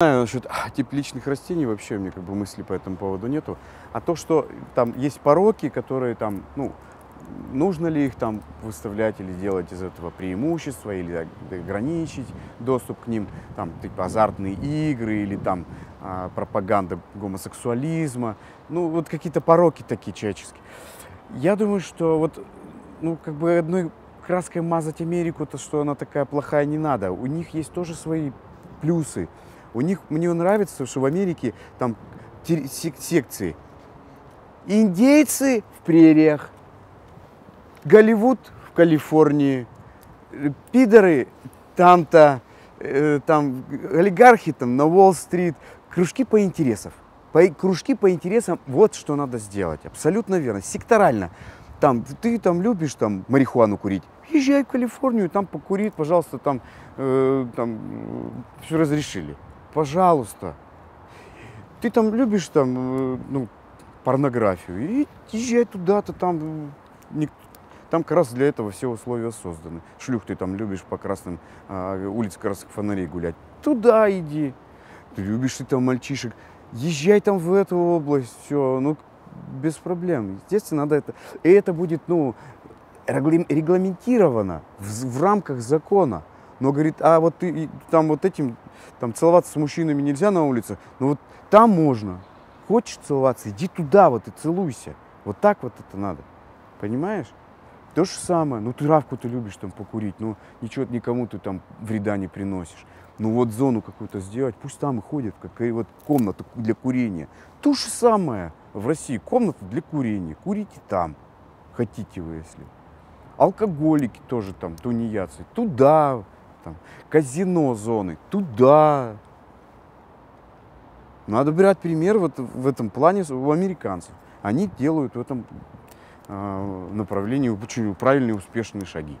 знаю насчет а, тепличных растений, вообще у меня как бы мысли по этому поводу нету. А то, что там есть пороки, которые там, ну, нужно ли их там выставлять или делать из этого преимущество, или ограничить доступ к ним, там, типа азартные игры или там а, пропаганда гомосексуализма, ну, вот какие-то пороки такие человеческие. Я думаю, что вот, ну, как бы одной краской мазать Америку, то что она такая плохая, не надо. У них есть тоже свои плюсы. У них, мне нравится, что в Америке там секции. Индейцы в прериях, Голливуд в Калифорнии, пидоры там-то, э, там олигархи там на Уолл-стрит, кружки по интересам. По, кружки по интересам, вот что надо сделать. Абсолютно верно. Секторально. Там, ты там любишь там марихуану курить, езжай в Калифорнию, там покурить, пожалуйста, там, э, там все разрешили. Пожалуйста. Ты там любишь там, э, ну, порнографию, и езжай туда-то, там, не, там как раз для этого все условия созданы. Шлюх ты там любишь по красным а, улицам красных фонарей гулять. Туда иди. Ты любишь ты там мальчишек. Езжай там в эту область, все, ну, без проблем. Естественно, надо это. И это будет, ну, регламентировано в, в рамках закона. Но говорит, а вот ты там вот этим, там целоваться с мужчинами нельзя на улице, но вот там можно. Хочешь целоваться, иди туда вот и целуйся. Вот так вот это надо. Понимаешь? То же самое, ну травку ты любишь там покурить, ну ничего никому ты там вреда не приносишь. Ну вот зону какую-то сделать, пусть там и ходят, как и вот комната для курения. То же самое в России, комната для курения, курите там, хотите вы, если. Алкоголики тоже там, тунеядцы, туда, там, казино зоны, туда. Надо брать пример вот в этом плане у американцев. Они делают в этом а, направлении очень правильные успешные шаги.